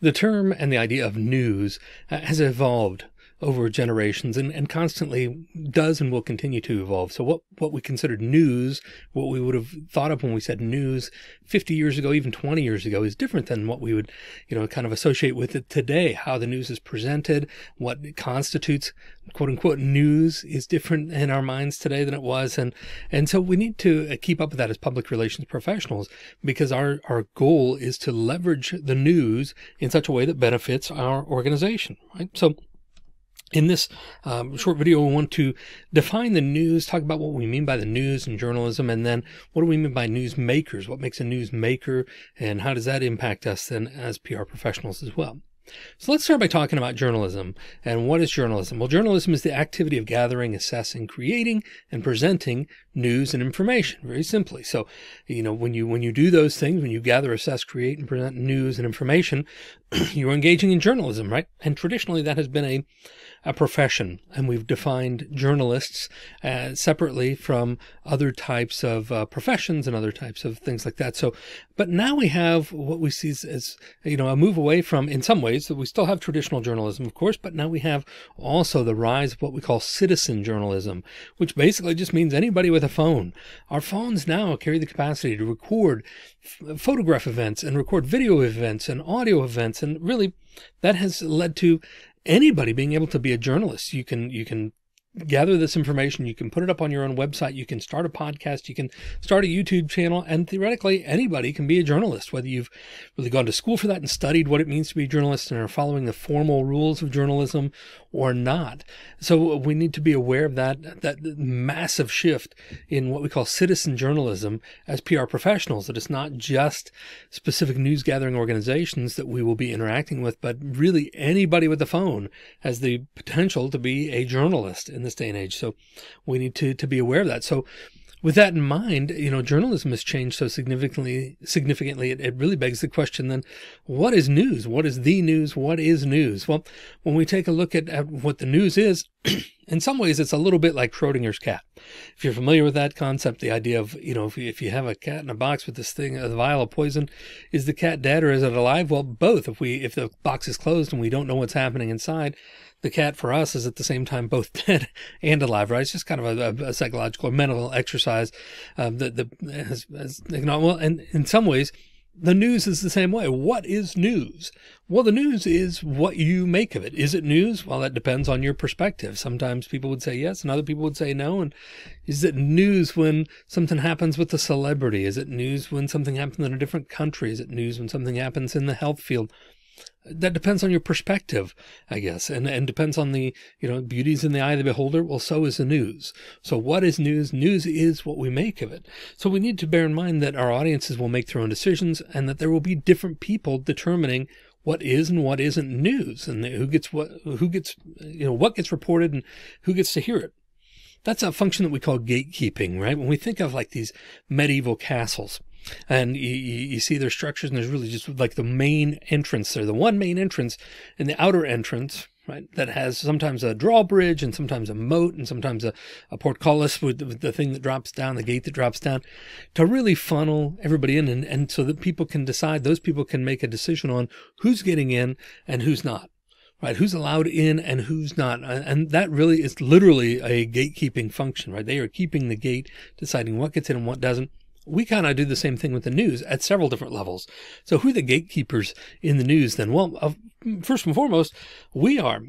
The term and the idea of news uh, has evolved over generations and, and constantly does and will continue to evolve. So what, what we considered news, what we would have thought of when we said news 50 years ago, even 20 years ago is different than what we would, you know, kind of associate with it today. How the news is presented, what constitutes quote unquote news is different in our minds today than it was. And, and so we need to keep up with that as public relations professionals because our, our goal is to leverage the news in such a way that benefits our organization, right? So in this um, short video, we want to define the news, talk about what we mean by the news and journalism, and then what do we mean by news makers? What makes a news maker, and how does that impact us then as PR professionals as well? So let's start by talking about journalism. And what is journalism? Well, journalism is the activity of gathering, assessing, creating, and presenting news and information, very simply. So, you know, when you, when you do those things, when you gather, assess, create, and present news and information, you're engaging in journalism, right? And traditionally that has been a, a profession, and we've defined journalists uh, separately from other types of uh, professions and other types of things like that. So, but now we have what we see as, you know, a move away from, in some ways, that we still have traditional journalism, of course, but now we have also the rise of what we call citizen journalism, which basically just means anybody with a phone. Our phones now carry the capacity to record photograph events and record video events and audio events. And really that has led to anybody being able to be a journalist. You can, you can gather this information. You can put it up on your own website. You can start a podcast. You can start a YouTube channel. And theoretically, anybody can be a journalist, whether you've really gone to school for that and studied what it means to be a journalist and are following the formal rules of journalism or not. So we need to be aware of that, that massive shift in what we call citizen journalism as PR professionals, that it's not just specific news gathering organizations that we will be interacting with, but really anybody with a phone has the potential to be a journalist in this day and age. So we need to, to be aware of that. So with that in mind, you know, journalism has changed so significantly, significantly. It, it, really begs the question then, what is news? What is the news? What is news? Well, when we take a look at, at what the news is, in some ways, it's a little bit like Schrodinger's cat. If you're familiar with that concept, the idea of, you know, if you, if you have a cat in a box with this thing, a vial of poison, is the cat dead or is it alive? Well, both. If we, if the box is closed and we don't know what's happening inside, the cat for us is at the same time both dead and alive, right? It's just kind of a, a psychological or mental exercise um, the you know, well, and in some ways, the news is the same way. What is news? Well, the news is what you make of it. Is it news? Well, that depends on your perspective. Sometimes people would say yes, and other people would say no. And is it news when something happens with a celebrity? Is it news when something happens in a different country? Is it news when something happens in the health field? That depends on your perspective, I guess, and, and depends on the, you know, beauties in the eye of the beholder. Well, so is the news. So what is news? News is what we make of it. So we need to bear in mind that our audiences will make their own decisions and that there will be different people determining what is and what isn't news and who gets what, who gets, you know, what gets reported and who gets to hear it. That's a function that we call gatekeeping, right? When we think of like these medieval castles, and you, you, see their structures and there's really just like the main entrance there, the one main entrance and the outer entrance, right? That has sometimes a drawbridge and sometimes a moat and sometimes a, a portcullis with the, with the thing that drops down, the gate that drops down to really funnel everybody in. And, and so that people can decide, those people can make a decision on who's getting in and who's not right? Who's allowed in and who's not. And that really is literally a gatekeeping function, right? They are keeping the gate, deciding what gets in and what doesn't we kind of do the same thing with the news at several different levels. So who are the gatekeepers in the news then? Well, uh, first and foremost, we are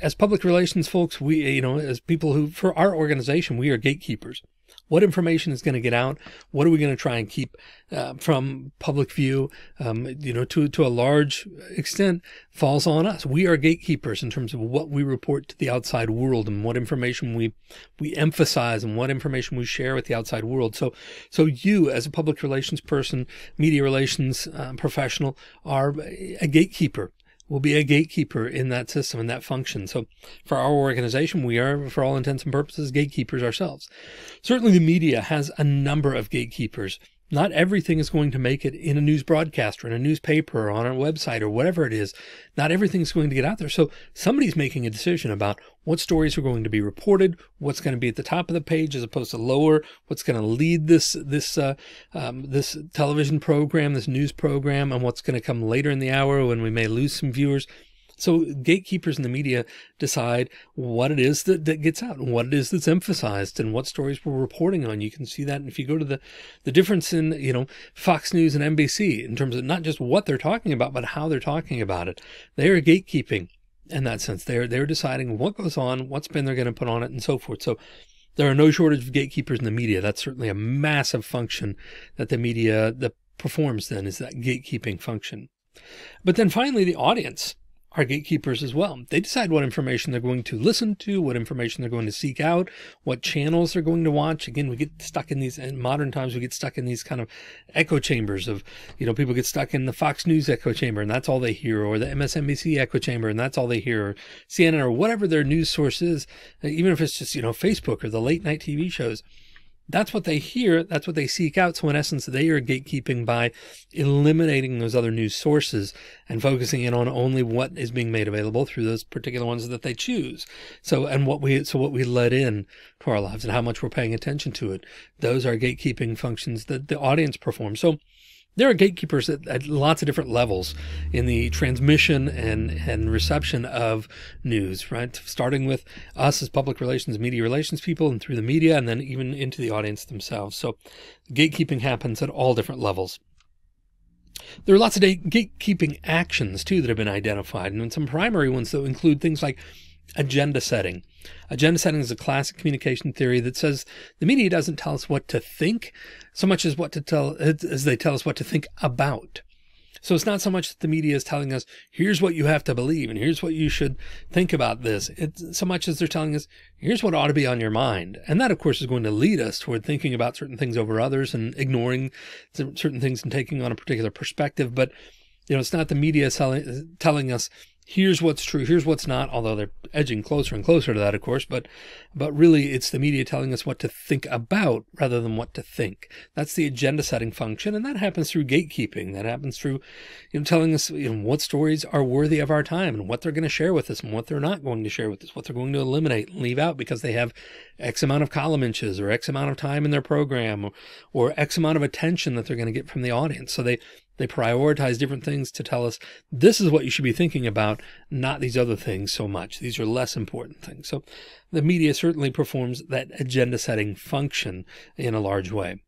as public relations folks, we, you know, as people who, for our organization, we are gatekeepers what information is going to get out? What are we going to try and keep uh, from public view? Um, you know, to, to a large extent falls on us. We are gatekeepers in terms of what we report to the outside world and what information we, we emphasize and what information we share with the outside world. So, so you as a public relations person, media relations uh, professional are a gatekeeper will be a gatekeeper in that system and that function. So for our organization, we are, for all intents and purposes, gatekeepers ourselves. Certainly the media has a number of gatekeepers Not everything is going to make it in a news broadcast or in a newspaper or on a website or whatever it is. Not everything's going to get out there. So somebody's making a decision about what stories are going to be reported, what's going to be at the top of the page as opposed to lower, what's going to lead this this uh, um, this television program, this news program, and what's going to come later in the hour when we may lose some viewers. So gatekeepers in the media decide what it is that, that gets out and what it is that's emphasized and what stories we're reporting on. You can see that and if you go to the, the difference in, you know, Fox News and NBC in terms of not just what they're talking about, but how they're talking about it. They are gatekeeping in that sense. They're, they're deciding what goes on, what spin they're going to put on it and so forth. So there are no shortage of gatekeepers in the media. That's certainly a massive function that the media that performs then is that gatekeeping function. But then finally, the audience are gatekeepers as well. They decide what information they're going to listen to, what information they're going to seek out, what channels they're going to watch. Again, we get stuck in these in modern times, we get stuck in these kind of echo chambers of, you know, people get stuck in the Fox News echo chamber and that's all they hear, or the MSNBC echo chamber and that's all they hear, or CNN or whatever their news source is, even if it's just, you know, Facebook or the late night TV shows that's what they hear. That's what they seek out. So in essence, they are gatekeeping by eliminating those other news sources and focusing in on only what is being made available through those particular ones that they choose. So, and what we, so what we let in to our lives and how much we're paying attention to it. Those are gatekeeping functions that the audience performs. So there are gatekeepers at, at, lots of different levels in the transmission and, and reception of news, right? Starting with us as public relations, media relations people and through the media, and then even into the audience themselves. So gatekeeping happens at all different levels. There are lots of gatekeeping actions too that have been identified, and some primary ones that include things like agenda setting. Agenda setting is a classic communication theory that says the media doesn't tell us what to think so much as what to tell as they tell us what to think about. So it's not so much that the media is telling us, here's what you have to believe and here's what you should think about this. It's so much as they're telling us, here's what ought to be on your mind. And that, of course, is going to lead us toward thinking about certain things over others and ignoring certain things and taking on a particular perspective. But, you know, it's not the media telling, telling us, here's what's true, here's what's not, although they're edging closer and closer to that, of course, but, but really it's the media telling us what to think about rather than what to think. That's the agenda setting function. And that happens through gatekeeping. That happens through, you know, telling us, you know, what stories are worthy of our time and what they're going to share with us and what they're not going to share with us, what they're going to eliminate and leave out because they have X amount of column inches or X amount of time in their program or, or X amount of attention that they're going to get from the audience. So they, they prioritize different things to tell us this is what you should be thinking about, not these other things so much. These are less important things. So the media certainly performs that agenda setting function in a large way.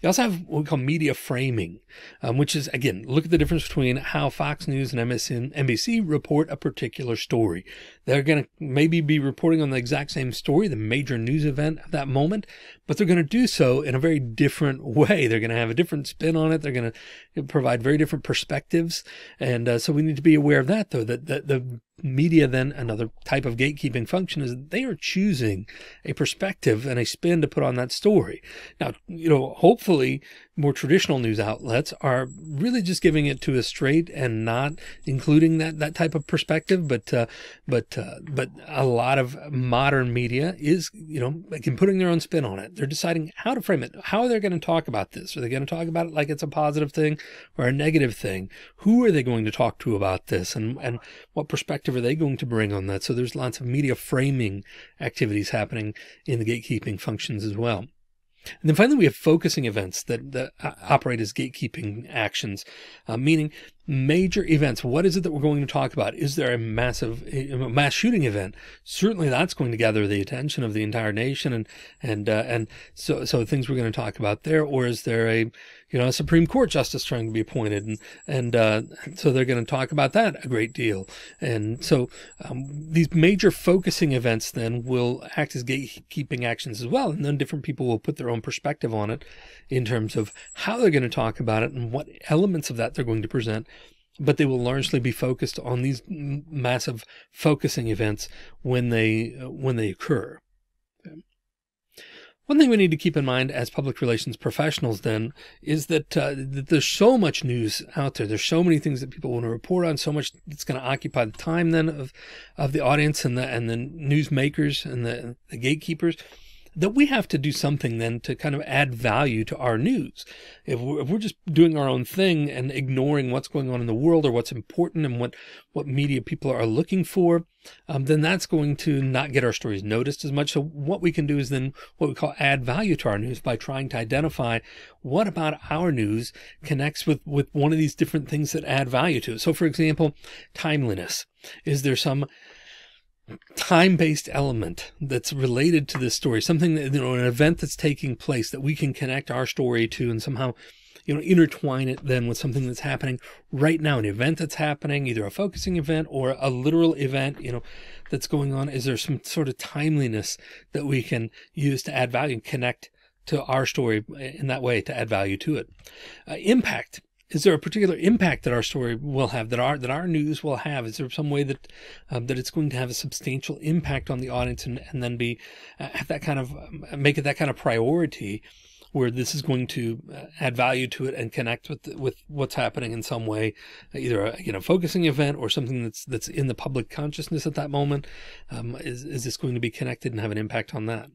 You also have what we call media framing, um, which is, again, look at the difference between how Fox News and MSN, NBC report a particular story. They're going to maybe be reporting on the exact same story, the major news event of that moment, but they're going to do so in a very different way. They're going to have a different spin on it. They're going to provide very different perspectives. And uh, so we need to be aware of that, though, that, that the media then another type of gatekeeping function is they are choosing a perspective and a spin to put on that story. Now, you know, hopefully more traditional news outlets are really just giving it to us straight and not including that that type of perspective but uh, but uh, but a lot of modern media is you know again putting their own spin on it. They're deciding how to frame it. How are they going to talk about this? Are they going to talk about it like it's a positive thing or a negative thing? Who are they going to talk to about this? And and what perspective are they going to bring on that? So there's lots of media framing activities happening in the gatekeeping functions as well. And then finally, we have focusing events that, that operate as gatekeeping actions, uh, meaning major events. What is it that we're going to talk about? Is there a massive a mass shooting event? Certainly, that's going to gather the attention of the entire nation, and and uh, and so so things we're going to talk about there. Or is there a you know a Supreme Court justice trying to be appointed, and and uh, so they're going to talk about that a great deal. And so um, these major focusing events then will act as gatekeeping actions as well, and then different people will put their own perspective on it in terms of how they're going to talk about it and what elements of that they're going to present but they will largely be focused on these massive focusing events when they when they occur. One thing we need to keep in mind as public relations professionals then is that, uh, that there's so much news out there. There's so many things that people want to report on, so much that's going to occupy the time then of, of the audience and the, and the newsmakers and the, the gatekeepers that we have to do something then to kind of add value to our news. If we're, if we're just doing our own thing and ignoring what's going on in the world or what's important and what, what media people are looking for, um, then that's going to not get our stories noticed as much. So what we can do is then what we call add value to our news by trying to identify what about our news connects with, with one of these different things that add value to it. So for example, timeliness. Is there some time-based element that's related to this story, something that, you know, an event that's taking place that we can connect our story to and somehow, you know, intertwine it then with something that's happening right now, an event that's happening, either a focusing event or a literal event, you know, that's going on. Is there some sort of timeliness that we can use to add value and connect to our story in that way to add value to it? Uh, impact is there a particular impact that our story will have that our that our news will have? Is there some way that um, that it's going to have a substantial impact on the audience and, and then be uh, have that kind of um, make it that kind of priority where this is going to uh, add value to it and connect with with what's happening in some way either a you know focusing event or something that's that's in the public consciousness at that moment? Um, is is this going to be connected and have an impact on that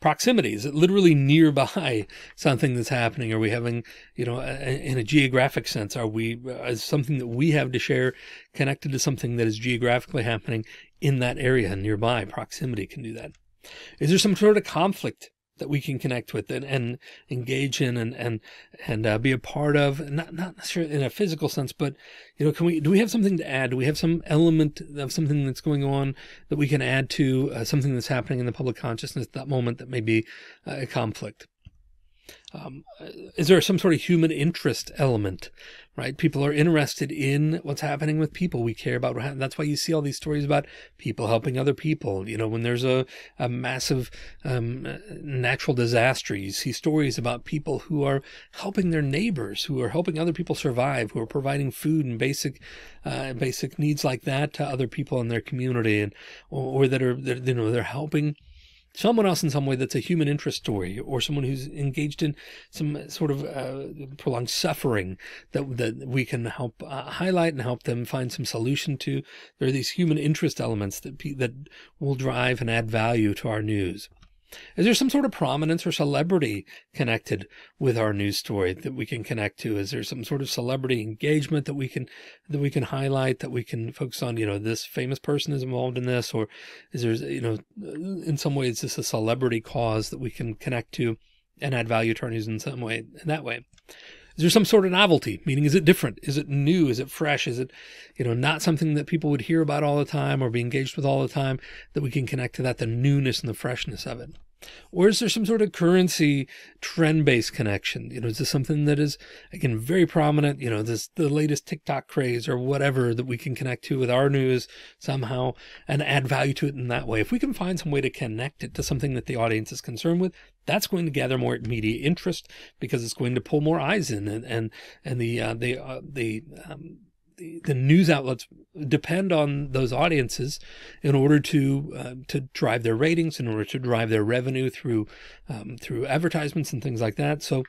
proximity is it literally nearby something that's happening. Are we having you know in a geographic sense are we uh, is something that we have to share connected to something that is geographically happening in that area nearby? Proximity can do that. Is there some sort of conflict that we can connect with and, and engage in and and and uh, be a part of not not necessarily in a physical sense but you know can we do we have something to add? Do we have some element of something that's going on that we can add to uh, something that's happening in the public consciousness at that moment that may be uh, a conflict? Um, is there some sort of human interest element right? People are interested in what's happening with people. We care about That's why you see all these stories about people helping other people. You know, when there's a, a massive um, natural disaster, you see stories about people who are helping their neighbors, who are helping other people survive, who are providing food and basic, uh, basic needs like that to other people in their community and, or, or that are, you know, they're helping someone else in some way that's a human interest story or someone who's engaged in some sort of uh, prolonged suffering that, that we can help uh, highlight and help them find some solution to. There are these human interest elements that, that will drive and add value to our news. Is there some sort of prominence or celebrity connected with our news story that we can connect to? Is there some sort of celebrity engagement that we can that we can highlight that we can focus on? You know, this famous person is involved in this, or is there you know, in some ways, is this a celebrity cause that we can connect to and add value to our news in some way? In that way. Is there some sort of novelty? Meaning, is it different? Is it new? Is it fresh? Is it, you know, not something that people would hear about all the time or be engaged with all the time that we can connect to that, the newness and the freshness of it? Or is there some sort of currency trend based connection? You know, is this something that is, again, very prominent? You know, this the latest TikTok craze or whatever that we can connect to with our news somehow and add value to it in that way. If we can find some way to connect it to something that the audience is concerned with, that's going to gather more media interest because it's going to pull more eyes in and, and, and the, uh, the, uh, the, um, the, news outlets depend on those audiences in order to uh, to drive their ratings, in order to drive their revenue through um, through advertisements and things like that. So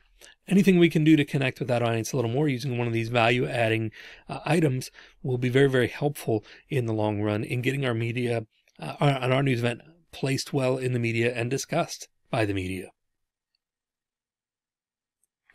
anything we can do to connect with that audience a little more using one of these value adding uh, items will be very very helpful in the long run in getting our media uh, on our news event placed well in the media and discussed by the media.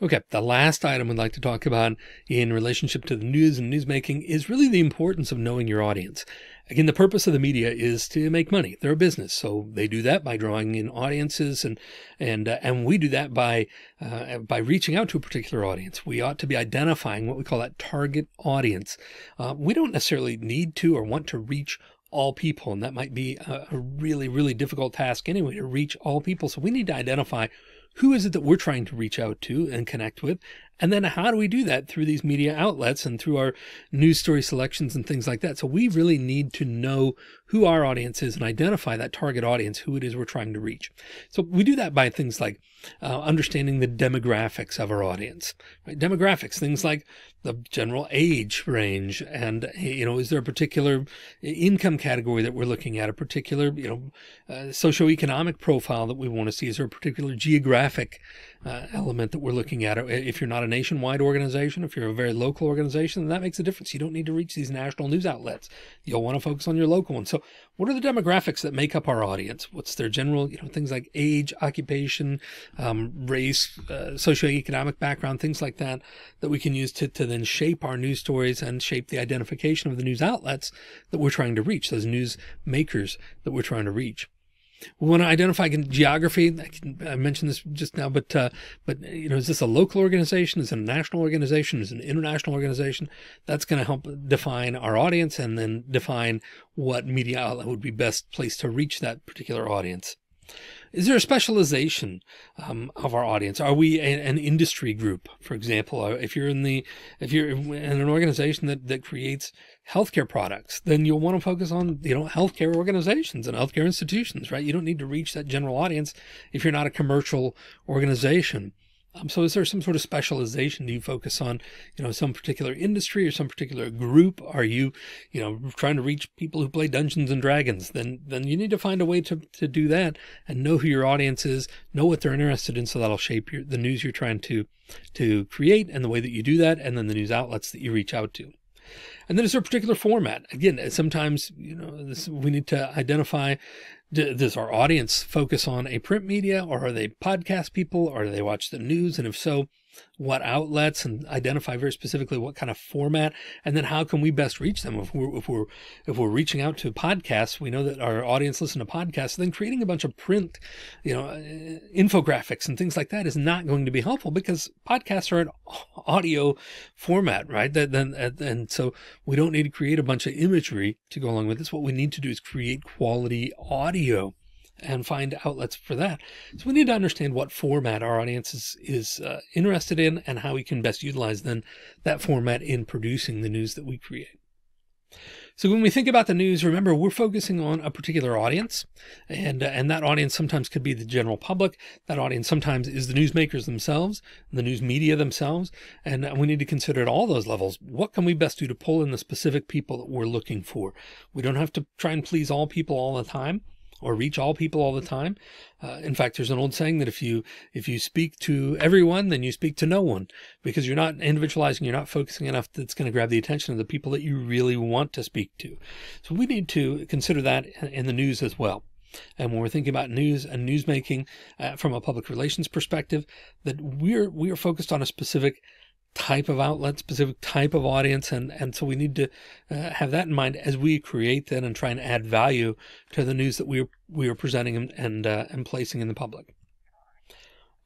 Okay, the last item we'd like to talk about in relationship to the news and newsmaking is really the importance of knowing your audience. Again, the purpose of the media is to make money. They're a business, so they do that by drawing in audiences, and and uh, and we do that by uh, by reaching out to a particular audience. We ought to be identifying what we call that target audience. Uh, we don't necessarily need to or want to reach all people, and that might be a, a really really difficult task anyway to reach all people. So we need to identify who is it that we're trying to reach out to and connect with? And then how do we do that through these media outlets and through our news story selections and things like that? So we really need to know who our audience is and identify that target audience, who it is we're trying to reach. So we do that by things like uh, understanding the demographics of our audience, right? Demographics, things like the general age range. And, you know, is there a particular income category that we're looking at, a particular, you know, uh, socioeconomic profile that we want to see? Is there a particular geographic uh, element that we're looking at. If you're not a nationwide organization, if you're a very local organization, that makes a difference. You don't need to reach these national news outlets. You'll want to focus on your local one. So what are the demographics that make up our audience? What's their general, you know, things like age, occupation, um, race, uh, socioeconomic background, things like that, that we can use to, to then shape our news stories and shape the identification of the news outlets that we're trying to reach, those news makers that we're trying to reach. We want to identify geography. I, can, I mentioned this just now, but uh, but you know, is this a local organization? Is it a national organization? Is it an international organization? That's going to help define our audience and then define what media outlet would be best placed to reach that particular audience. Is there a specialization um, of our audience? Are we a, an industry group, for example? If you're in the if you're in an organization that that creates healthcare products, then you'll want to focus on you know healthcare organizations and healthcare institutions, right? You don't need to reach that general audience if you're not a commercial organization. Um, so is there some sort of specialization? Do you focus on, you know, some particular industry or some particular group? Are you, you know, trying to reach people who play Dungeons and Dragons? Then, then you need to find a way to, to do that and know who your audience is, know what they're interested in. So that'll shape your, the news you're trying to, to create and the way that you do that. And then the news outlets that you reach out to. And then is there a particular format? Again, sometimes, you know, this, we need to identify does our audience focus on a print media or are they podcast people or do they watch the news? And if so, what outlets and identify very specifically what kind of format and then how can we best reach them? If we're if we're if we're reaching out to podcasts we know that our audience listen to podcasts then creating a bunch of print you know uh, infographics and things like that is not going to be helpful because podcasts are an audio format right? That then and so we don't need to create a bunch of imagery to go along with this. What we need to do is create quality audio and find outlets for that. So we need to understand what format our audience is, is uh, interested in and how we can best utilize then that format in producing the news that we create. So when we think about the news, remember we're focusing on a particular audience, and uh, and that audience sometimes could be the general public. That audience sometimes is the newsmakers themselves, the news media themselves, and we need to consider at all those levels what can we best do to pull in the specific people that we're looking for. We don't have to try and please all people all the time or reach all people all the time. Uh, in fact, there's an old saying that if you if you speak to everyone, then you speak to no one because you're not individualizing, you're not focusing enough that's going to grab the attention of the people that you really want to speak to. So we need to consider that in the news as well. And when we're thinking about news and newsmaking uh, from a public relations perspective, that we're we are focused on a specific type of outlet, specific type of audience. And, and so we need to uh, have that in mind as we create that and try and add value to the news that we are, we are presenting and, and, uh, and placing in the public.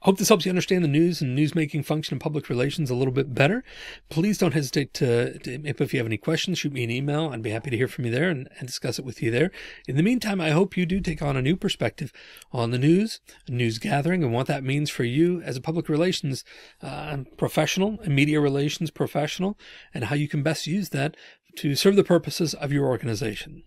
Hope this helps you understand the news and newsmaking function in public relations a little bit better. Please don't hesitate to, to, if you have any questions, shoot me an email. I'd be happy to hear from you there and, and, discuss it with you there. In the meantime, I hope you do take on a new perspective on the news, news gathering, and what that means for you as a public relations uh, professional, a media relations professional, and how you can best use that to serve the purposes of your organization.